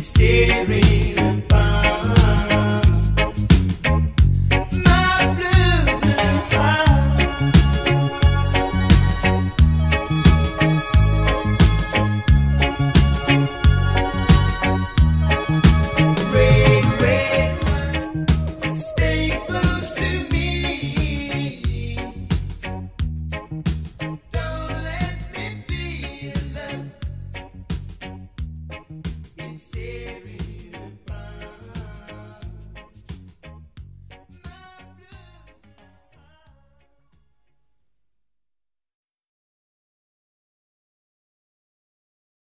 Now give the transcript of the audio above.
steering.